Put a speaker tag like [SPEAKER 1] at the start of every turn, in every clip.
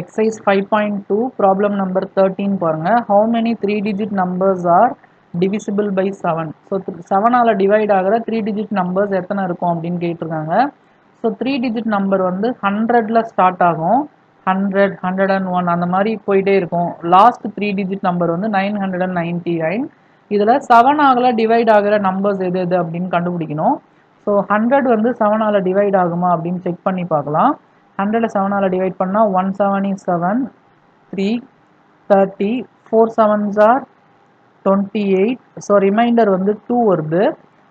[SPEAKER 1] Exercise five point two problem number thirteen பாருங்கள் how many three digit numbers are divisible by seven so செவனால் divide ஆகிற three digit numbers எத்தனை இருக்கும் அப்படின்னு கேட்டிருக்காங்க. So three digit number வந்து ஹண்ட்ரடில் start ஆகும். ஹண்ட்ரட் ஹண்ட்ரட் அண்ட் ஒன் அந்த மாதிரி போயிட்டே இருக்கும். லாஸ்ட் த்ரீ டிஜிட் நம்பர் வந்து nine hundred and ninety nine இதில் செவன் ஆகல டிவைட் ஆகிற நம்பர்ஸ் எது எது அப்படின்னு கண்டுபிடிக்கணும். ஸோ ஹண்ட்ரட் வந்து செவனால் டிவைட் ஆகுமா அப்படின்னு செக் பண்ணி பார்க்கலாம். ஹண்ட்ரட் செவனால் டிவைட் பண்ணால் one seventy seven three thirty four sevens are twenty eight so remainder வந்து டூ வருது.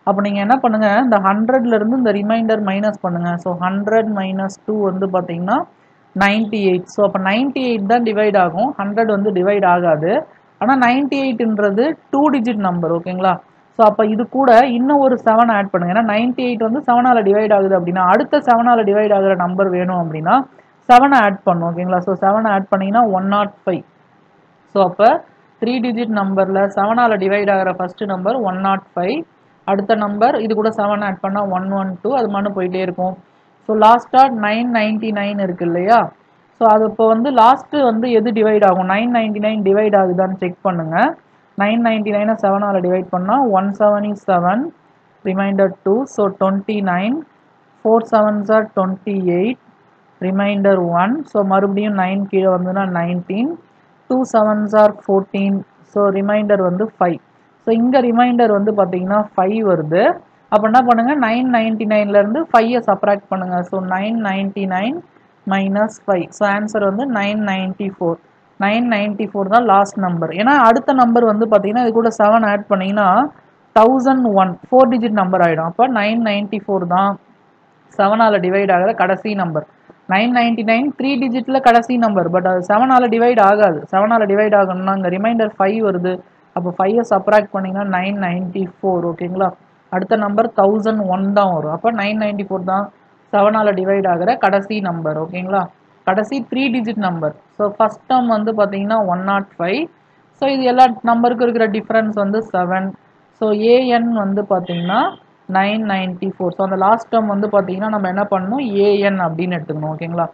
[SPEAKER 1] அப்போ நீங்கள் என்ன பண்ணுங்கள் இந்த ஹண்ட்ரட்லேருந்து இந்த ரிமைண்டர் மைனஸ் பண்ணுங்கள் ஸோ ஹண்ட்ரட் மைனஸ் டூ வந்து பார்த்தீங்கன்னா நைன்ட்டி எயிட் ஸோ அப்போ நைன்ட்டி எயிட் தான் டிவைட் ஆகும். ஹண்ட்ரட் வந்து டிவைட் ஆகாது. ஆனால் நைன்ட்டி எயிட்ன்றது டூ டிஜிட் நம்பர் ஓகேங்களா ஸோ அப்போ இது கூட இன்னும் ஒரு செவன் ஆட் பண்ணுங்க. ஏன்னா நைன்ட்டி எயிட் வந்து செவனால் டிவைட் ஆகுது அப்படின்னா அடுத்த செவனால் டிவைட் ஆகிற நம்பர் வேணும் அப்படின்னா செவனை ஆட் பண்ணும் ஓகேங்களா ஸோ செவனை ஆட் பண்ணிங்கன்னா ஒன் நாட் ஃபைவ் ஸோ அப்போ த்ரீ டிஜிட் நம்பரில் செவனால் டிவைட் ஆகிற first number one nought five அடுத்த நம்பர் இது கூட செவன் ஆட் பண்ணால் ஒன் ஒன் டூ அது மாதிரி போயிட்டே இருக்கும். ஸோ லாஸ்ட்டாக நைன் நைன்ட்டி நைன் இருக்குது இல்லையா? ஸோ அது இப்போ வந்து லாஸ்ட்டு வந்து எது டிவைட் ஆகும்? நைன் நைன்ட்டி நைன் டிவைட் ஆகுதான்னு செக் பண்ணுங்கள் நைன் நைன்ட்டி நைனை செவனால் டிவைட் பண்ணால் one seven seven remainder two so twenty nine four sevens are twenty eight remainder one so மறுபடியும் நைன் கீழே வந்ததுன்னா nineteen two sevens are fourteen so remainder வந்து five so இங்கே ரிமைண்டர் வந்து பார்த்தீங்கன்னா ஃபைவ் வருது. அப்போ என்ன பண்ணுங்கள் நைன் நைன்ட்டி நைன்லேருந்து ஃபைவை சப்ராக்ட் பண்ணுங்கள் so nine ninety nine minus five so answer வந்து nine ninety four nine ninety four தான் லாஸ்ட் நம்பர் ஏன்னா அடுத்த நம்பர் வந்து பார்த்தீங்கன்னா இது கூட செவன் ஆட் பண்ணிங்கன்னா thousand one four digit number ஆகிடும் அப்போ நைன் நைன்ட்டி ஃபோர் தான் செவனால் டிவைட் ஆகிற கடைசி number nine ninety nine three டிஜிட்டில் கடைசி நம்பர் பட் அது செவனால் டிவைட் ஆகாது. செவனால் டிவைட் ஆகணும்னா அங்கே ரிமைண்டர் ஃபைவ் வருது. அப்போ ஃபைவை சப்ராக்ட் பண்ணிங்கன்னா நைன் நைன்ட்டி ஃபோர் ஓகேங்களா அடுத்த நம்பர் தௌசண்ட் ஒன் தான் வரும். அப்போ நைன் நைன்ட்டி ஃபோர் தான் செவனால் டிவைட் ஆகிற கடைசி நம்பர் ஓகேங்களா கடைசி three digit number so first term வந்து பார்த்தீங்கன்னா ஒன் நாட் ஃபைவ் ஸோ இது எல்லா நம்பருக்கு இருக்கிற டிஃப்ரென்ஸ் வந்து செவன் ஸோ ஏஎன் வந்து பார்த்தீங்கன்னா நைன் நைன்ட்டி ஃபோர் ஸோ அந்த லாஸ்ட் டேர்ம் வந்து பார்த்தீங்கன்னா நம்ம என்ன பண்ணணும்? ஏஎன் அப்படின்னு எடுத்துக்கணும் ஓகேங்களா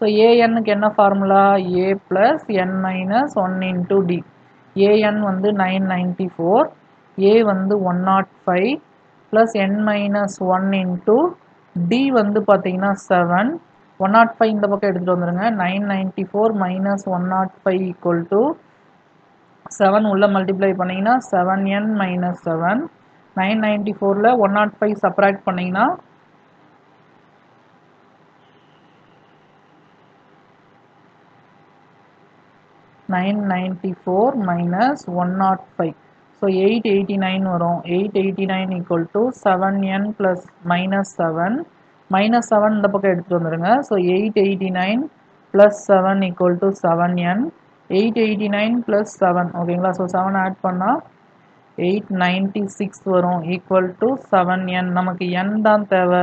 [SPEAKER 1] ஸோ ஏஎன்னுக்கு என்ன formula a plus n minus one into d a n வந்து நைன் நைன்ட்டி ஃபோர் ஏ வந்து one nought five plus n minus one into d வந்து பார்த்தீங்கன்னா செவன் ஒன் நாட் ஃபைவ் இந்த பக்கம் எடுத்துகிட்டு வந்துடுங்க nine ninety four minus one nought five equal to seven உள்ளே multiply பண்ணிங்கன்னா seven n minus seven nine ninety ஃபோரில் ஒன் நாட் ஃபைவ் சப்ராக்ட் பண்ணிங்கன்னா nine ninety four minus one nought five so eight eighty nine வரும். Eight eighty nine equal to seven n plus minus seven minus seven இந்த பக்கம் எடுத்துகிட்டு வந்துடுங்க so eight eighty nine plus seven equal to seven n eight eighty nine plus seven ஓகேங்களா so seven add பண்ணால் eight ninety six வரும். Equal to seven என் நமக்கு என் தான் தேவை.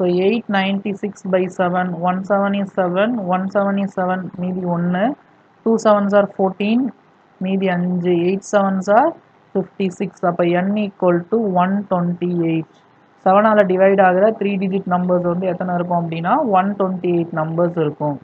[SPEAKER 1] So eight ninety six by seven one seven is seven one seven is seven மீதி ஒன்று two sevens are fourteen மீதி அஞ்சு. Eight sevens are fifty six அப்போ n equal to one twenty eight செவனால் divide ஆகிற three digit numbers வந்து எத்தனை இருக்கும் அப்படின்னா ஒன் டுவெண்ட்டி எயிட் நம்பர்ஸ் இருக்கும்.